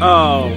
Oh.